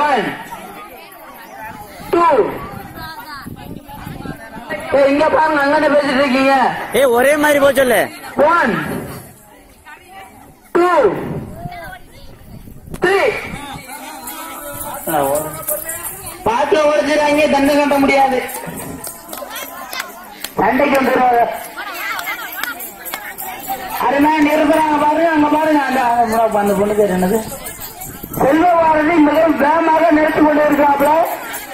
One two இங்க பாருங்க அங்கே பேசிட்டு இருக்கீங்க. ஏய் ஒரே மாதிரி போக சொல்லு. ஒன் டூ த்ரீ பாட்டில் உடைச்சிடாங்க தண்டை கட்ட முடியாது. சண்டைக்கு வந்துடுவாங்க அருமையா நிறுத்துறாங்க பாருங்க அங்க பாருங்க. அந்த அந்த- அந்த பொண்ணு பேர் என்னது? செல்வவாரதி மிகவும் வேகமாக நிறுத்தி கொண்டு இருக்கிறாப்ல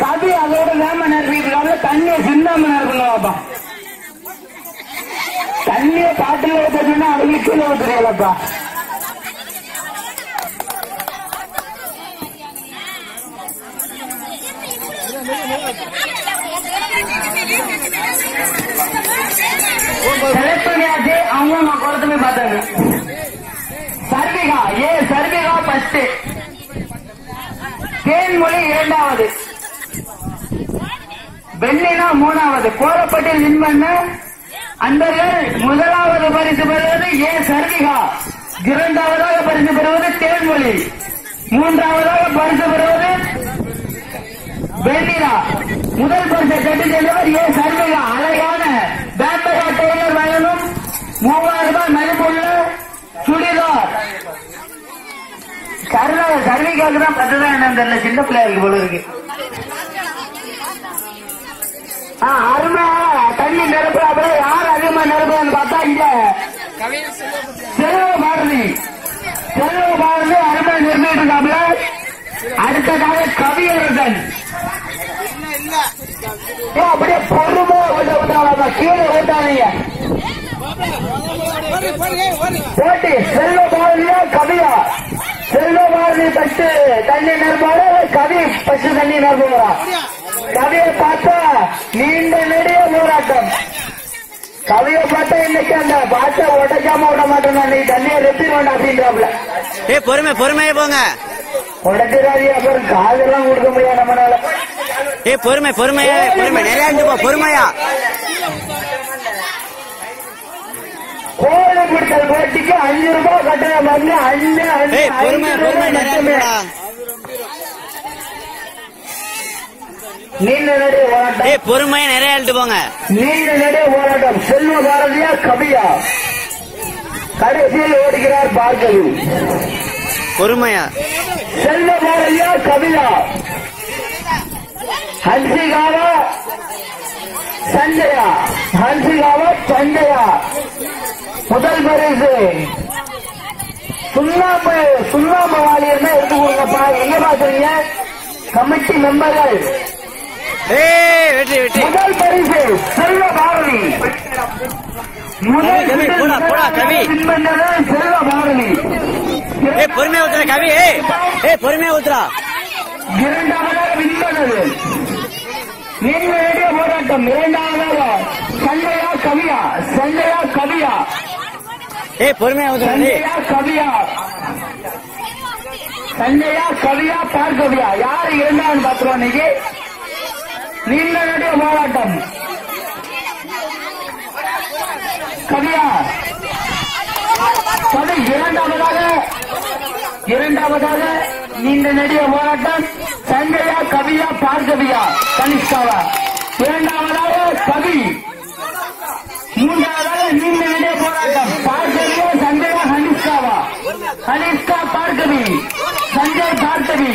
கவி அதோட வேம நிறுத்திட்டு தண்ணியை சிந்தாம நிறுத்தலாம்ப்பா தண்ணியை பாட்டில் ஊற்றணும்னா அவங்களுக்கு கீழே ஊத்துறீங்களப்பா தேன்மொழி வெள்ளினா மூணாவது. கோரப்பட்டில் வின் பண்ண அன்பர்கள் முதலாவது பரிசு பெறுவது ஏ சர்விகா. இரண்டாவதாக பரிசு பெறுவது தேன்மொழி. மூன்றாவதாக பரிசு பெறுவது வெண்ணிலா. முதல் பரிசை கட்டி சென்றவர் ஏ சர்விகா. அழகான பேம்பரா டெய்லர் வழங்கும் மூவாயிரம் ரூபாய் மதிப்புள்ள சர்வ தான் பத்து தான் என்னன்னு தெரியல சின்ன பிள்ளையா போல இருக்கு. ஆ, அருமை. தண்ணி நிரப்புறாப்புல யார் அதிகமா நிரப்புறான்னு பார்த்தா இங்க செலவு பாரதி செலவு பாரதி அருமை நிர்ணயிட்டு இருக்காப்புல அடுத்ததாக கவியரசன். அப்படியே பொறுமை விட விட்டாங்க கீழே விட்டாங்க போட்டி செல்வ பாரதியா கவியா. செல்வ பாரதி பட்டு தண்ணி நிரப்பாரு கவி பட்டு தண்ணி நிரப்புகிறா கவியை பார்த்தா நீண்ட நெடிய போராட்டம். கவியை பார்த்தா இன்னைக்கு அந்த பாட்டை உடைக்காம விட மாட்டேன் நீ தண்ணியை ரெப்பி வேண்டாம் அப்படின்றாப்ல ஏய் பொறுமை பொறுமையே போங்க. உடைக்கிறாதி அப்புறம் காதெல்லாம் கொடுக்க முடியாது நம்மளால. ஏய் பொறுமை பொறுமையே பொறுமை. நிறைய பொறுமையா. பிடித்தல் போட்டிக்கு அஞ்சு ரூபாய் கட்டணம் வந்து அஞ்சு அஞ்சு ரூபாய் மட்டுமே. நீண்ட நடைய போராட்டம். பொறுமையா நிறைய எழுட்டு போங்க. நீண்ட நடைய போராட்டம். செல்வ பாரதியா கவியா. கடைசியில் ஓடுகிறார் பார்கவி. பொறுமையா. செல்வ பாரதியா கவியா. ஹன்சிகாவா சஞ்சயா. ஹன்சிகாவா சஞ்சயா. முதல் பரிசு சுண்ணாம்பு சுண்ணாம்பு வாலியர்னா எடுத்து கொடுங்கப்பா. எங்க பாக்குறீங்க கமிட்டி மெம்பர்கள். முதல் பரிசு செல்வ பாரதி முதல் கவி, செல்வ பாரதி ஏய் பொறுமையா ஊத்துற கவி. ஏய் ஏய் பொறுமையா ஊத்துறா இரண்டாவதாக நெடிய போராட்டம் இரண்டாவதாக. சண்டையா கவியா? சண்டையா கவியா? ஏய் பொறுமையா ஊத்துறா சண்டையா கவியா சண்டையா கவியா பார்க்கவியா யாரு இருந்தாலும் பாத்துருவோம் இன்னைக்கு. நீங்க போராட்டம். கவியா கவி இரண்டாவதாக இரண்டாவதாக நீண்ட நெடிய போராட்டம். சங்கையா கவியா பார்கவியா கனிஷ்காவா இரண்டாவதாக கவி மூன்றாவதாக நீண்ட நெடிய போராட்டம் பார்கவியா சண்டையா ஹனிஷ்காவா ஹனிஷ்கா பார்கவி சஞ்சய் பார்கவி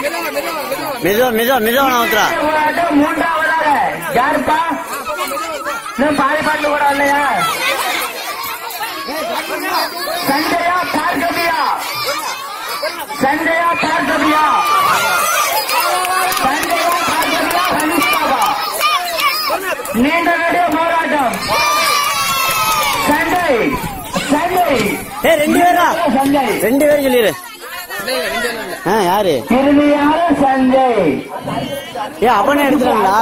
மெதுவா மெதுவா மெதுவா போராட்டம் மூன்றாவதாக யாருப்பா இன்னும் பாதி பாட்டு கூட இல்லையா சஞ்சயா பார்கவியா சஞ்சயா பார்கவியா சஞ்சயா பார்கவியா ஹனிஷ்காவா நீண்ட நெடிய போராட்டம் சஞ்சய் சஞ்சய் ரெண்டு பேரா? சஞ்சய். ரெண்டு பேரும் சொல்லிடு. யாரு? சஞ்சய். ஏய் அவனே எடுத்துறாங்களா